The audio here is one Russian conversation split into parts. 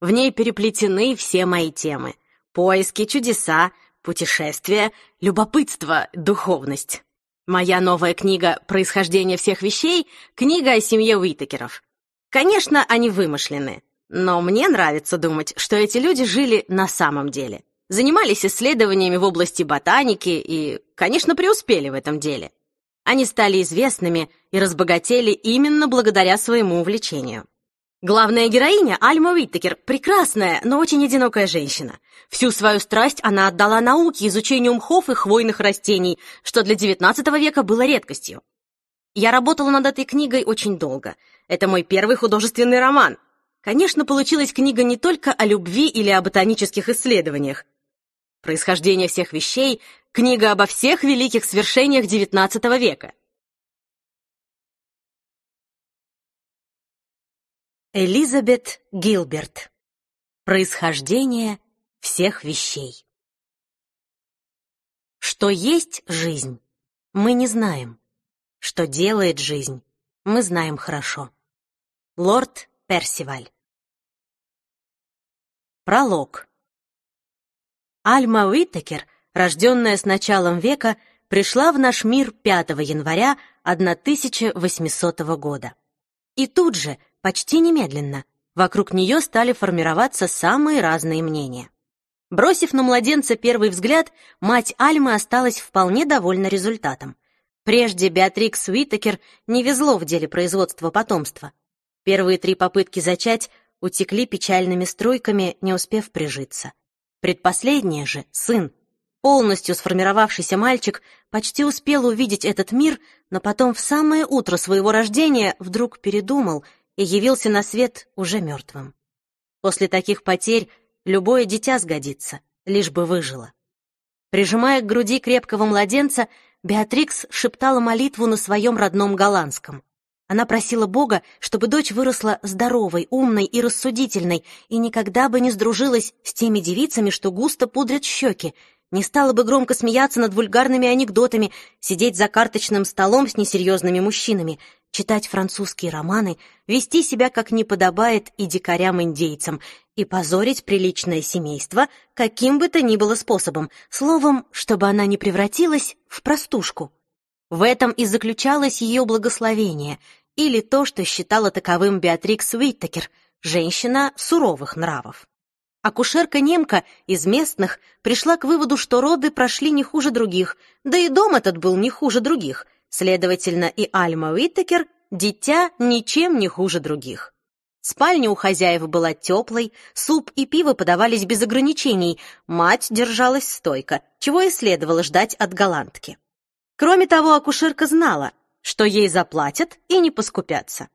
В ней переплетены все мои темы. Поиски, чудеса, путешествия, любопытство, духовность. Моя новая книга «Происхождение всех вещей» — книга о семье Уитакеров. Конечно, они вымышлены, но мне нравится думать, что эти люди жили на самом деле. Занимались исследованиями в области ботаники и, конечно, преуспели в этом деле. Они стали известными и разбогатели именно благодаря своему увлечению. Главная героиня, Альма Уиттекер, прекрасная, но очень одинокая женщина. Всю свою страсть она отдала науке, изучению мхов и хвойных растений, что для XIX века было редкостью. Я работала над этой книгой очень долго. Это мой первый художественный роман. Конечно, получилась книга не только о любви или о ботанических исследованиях. Происхождение всех вещей — книга обо всех великих свершениях XIX века. Элизабет Гилберт. Происхождение всех вещей. Что есть жизнь, мы не знаем. Что делает жизнь, мы знаем хорошо. Лорд Персиваль. Пролог. Альма Уиттекер, рожденная с началом века, пришла в наш мир 5 января 1800 года. И тут же, почти немедленно, вокруг нее стали формироваться самые разные мнения. Бросив на младенца первый взгляд, мать Альмы осталась вполне довольна результатом. Прежде Беатрикс Уитакер не везло в деле производства потомства. Первые три попытки зачать утекли печальными струйками, не успев прижиться. Предпоследняя же, сын, полностью сформировавшийся мальчик, почти успел увидеть этот мир, но потом в самое утро своего рождения вдруг передумал и явился на свет уже мертвым. После таких потерь любое дитя сгодится, лишь бы выжило. Прижимая к груди крепкого младенца, Беатрикс шептала молитву на своем родном голландском. Она просила Бога, чтобы дочь выросла здоровой, умной и рассудительной, и никогда бы не сдружилась с теми девицами, что густо пудрят щеки, не стала бы громко смеяться над вульгарными анекдотами, сидеть за карточным столом с несерьезными мужчинами, читать французские романы, вести себя как не подобает и дикарям-индейцам, и позорить приличное семейство каким бы то ни было способом, словом, чтобы она не превратилась в простушку. В этом и заключалось ее благословение, или то, что считала таковым Беатрикс Уиттекер, женщина суровых нравов. Акушерка-немка из местных пришла к выводу, что роды прошли не хуже других, да и дом этот был не хуже других, следовательно, и Альма Уиттекер — дитя ничем не хуже других. Спальня у хозяев была теплой, суп и пиво подавались без ограничений, мать держалась стойко, чего и следовало ждать от голландки. Кроме того, акушерка знала, что ей заплатят и не поскупятся.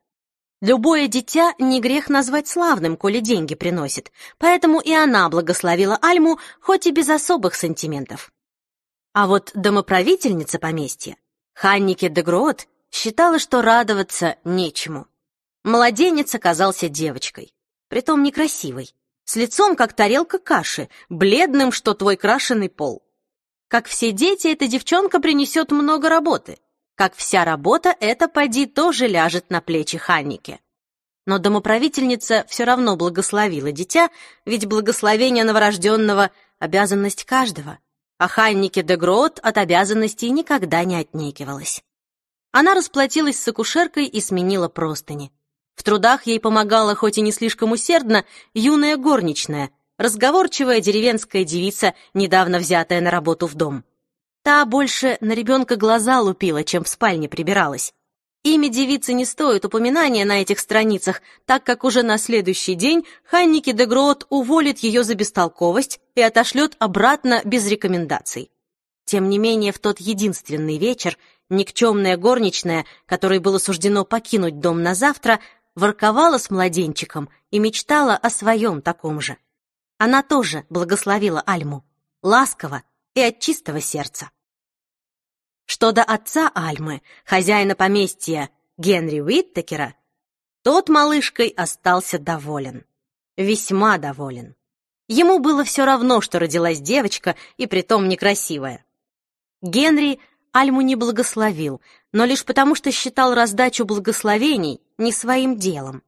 Любое дитя не грех назвать славным, коли деньги приносит, поэтому и она благословила Альму, хоть и без особых сантиментов. А вот домоправительница поместья, Ханнике де Гроот, считала, что радоваться нечему. Младенец оказался девочкой, притом некрасивой, с лицом, как тарелка каши, бледным, что твой крашеный пол. Как все дети, эта девчонка принесет много работы, как вся работа, это поди тоже ляжет на плечи Ханнике. Но домоправительница все равно благословила дитя, ведь благословение новорожденного — обязанность каждого, а де Гроот от обязанностей никогда не отнекивалась. Она расплатилась с акушеркой и сменила простыни. В трудах ей помогала, хоть и не слишком усердно, юная горничная, разговорчивая деревенская девица, недавно взятая на работу в дом. Та больше на ребенка глаза лупила, чем в спальне прибиралась. Имя девицы не стоит упоминания на этих страницах, так как уже на следующий день Ханники де Гроот уволит ее за бестолковость и отошлет обратно без рекомендаций. Тем не менее, в тот единственный вечер никчемная горничная, которой было суждено покинуть дом на завтра, ворковала с младенчиком и мечтала о своем таком же. Она тоже благословила Альму, ласково и от чистого сердца. Что до отца Альмы, хозяина поместья Генри Уиттекера, тот малышкой остался доволен. Весьма доволен. Ему было все равно, что родилась девочка, и притом некрасивая. Генри Альму не благословил, но лишь потому, что считал раздачу благословений не своим делом.